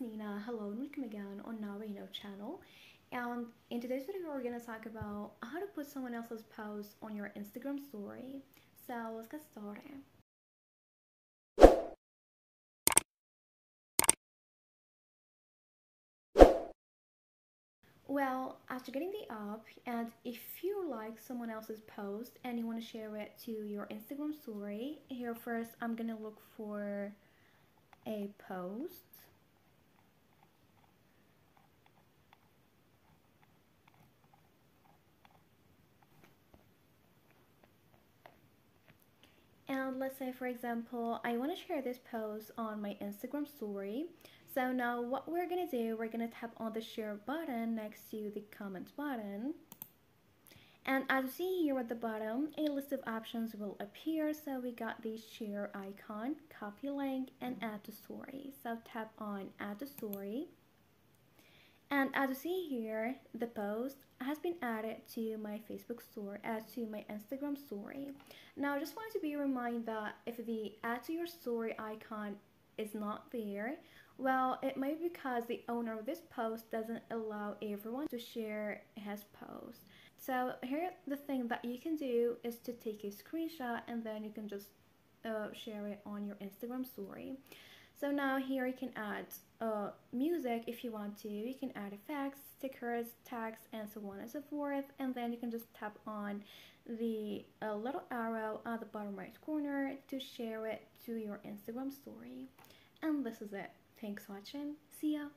Nina. Hello and welcome again on You channel. And in today's video, we're gonna talk about how to put someone else's post on your Instagram story. So let's get started. Well, after getting the app, and if you like someone else's post and you want to share it to your Instagram story, here first I'm gonna look for a post. And let's say, for example, I want to share this post on my Instagram story. So now what we're going to do, we're going to tap on the share button next to the comment button. And as you see here at the bottom, a list of options will appear. So we got the share icon, copy link, and add to story. So tap on add to story. And as you see here, the post has been added to my Facebook story, as to my Instagram story. Now, I just wanted to be reminded that if the add to your story icon is not there, well, it might be because the owner of this post doesn't allow everyone to share his post. So here, the thing that you can do is to take a screenshot and then you can just uh, share it on your Instagram story. So now here you can add uh, music if you want to. You can add effects, stickers, tags, and so on and so forth. And then you can just tap on the uh, little arrow at the bottom right corner to share it to your Instagram story. And this is it. Thanks for watching. See ya!